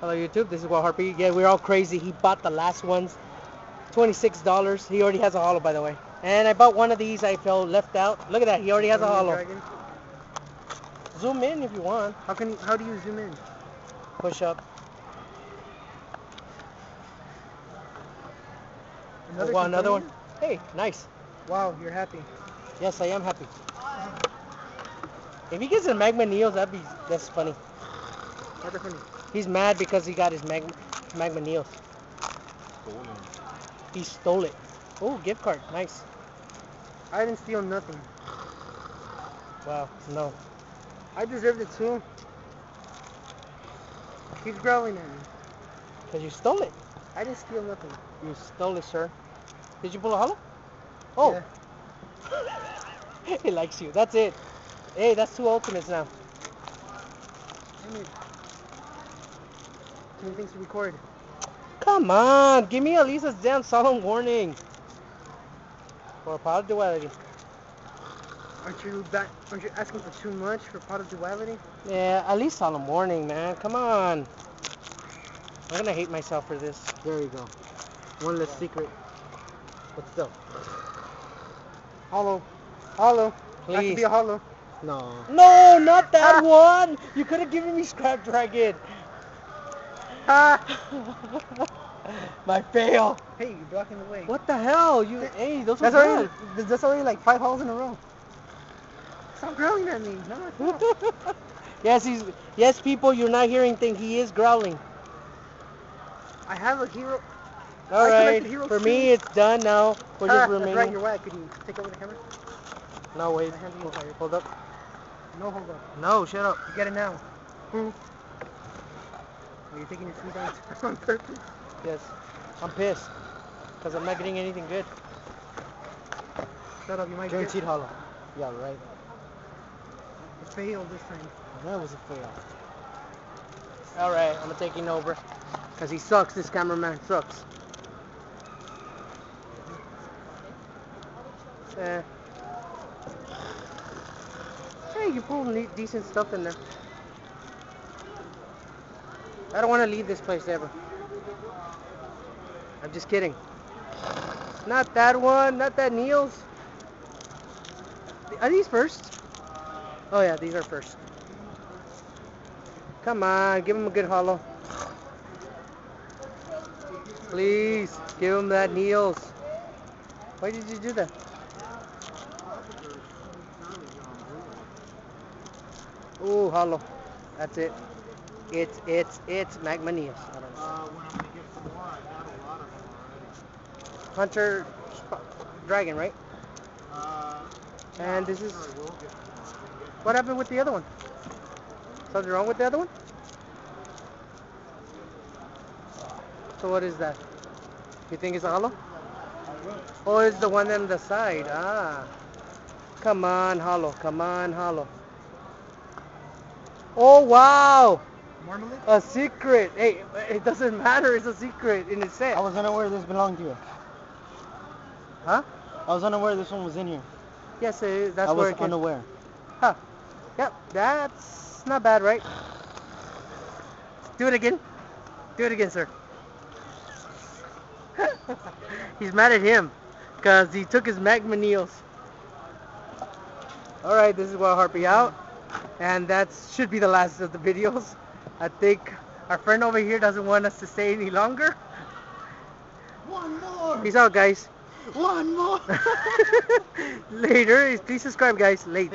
Hello YouTube, this is WildHarpie. Yeah, we're all crazy. He bought the last ones. $26. He already has a hollow by the way. And I bought one of these. I felt left out. Look at that. He already has a hollow. Dragon. Zoom in if you want. How can how do you zoom in? Push up. Another, oh, wow, another one. Hey, nice. Wow, you're happy. Yes, I am happy. If he gets a Magma Neos, that'd be that's funny. How's that funny? He's mad because he got his Magma Magma Neos. He stole it. Oh, gift card. Nice. I didn't steal nothing. Wow. No. I deserved it too. Keep growling at me. Because you stole it. I didn't steal nothing. You stole it, sir. Did you pull a hollow? Oh. Yeah. he likes you. That's it. Hey, that's two ultimates now. I need too many things to record. Come on. Give me at least a damn solemn warning. For a pot of duality. Aren't you back? Aren't you asking for too much for pot of duality? Yeah, at least solemn warning, man. Come on. I'm gonna hate myself for this. There you go. One less secret. But still. Hollow. Hollow. That Please. could be a hollow. No. No, not that ah! one. You could have given me Scrap Dragon. Ha! My fail. Hey, you're blocking the way. What the hell? You, hey, those That's were already, good. that's already like five holes in a row. Stop growling at me. No, yes, he's. Yes, people, you're not hearing things. He is growling. I have a hero. All I right. collected hero For me, suits. it's done now. We're Ah, just that's remaining. right, you're right. Could you take over the camera? No, wait. My hand's a little tired. Hold up. No, hold on. No, shut up. You get it now. Hmm. Are you taking your sweet on on purpose? Yes. I'm pissed. Because I'm not getting anything good. Shut up, you might get. Guaranteed get hollow. Yeah, right. it failed this time. That was a fail. All right, I'm taking over. Because he sucks. This cameraman sucks. Eh. Hey, you pulled decent stuff in there. I don't want to leave this place ever. I'm just kidding. Not that one, not that Neos. Are these first? Oh yeah, these are first. Come on, give him a good hollow. Please, give him that Neos. Why did you do that? Ooh, hollow. That's it. It's, it's, it's Magma Neos. I don't know. Uh, when I'm gonna get some more, I got a lot of them already. Hunter Dragon, right? Uh, And this is- sure will get some. What happened with the other one? Something wrong with the other one? So what is that? You think it's a hollow? Oh, it's the one on the side. Ah. Come on, hollow. Come on, hollow. Oh, wow. Marmalade? A secret. Hey, it doesn't matter. It's a secret in its set. I was unaware this belonged to you. Huh? I was unaware this one was in here. Yes, it is. That's I where was it came. unaware. Huh. Yep, that's not bad, right? Do it again. Do it again, sir. He's mad at him because he took his Magma Neos. Alright, this is WildHarpie out. And that should be the last of the videos. I think our friend over here doesn't want us to stay any longer. One more! Peace out, guys. One more! Later. Please subscribe, guys. Late.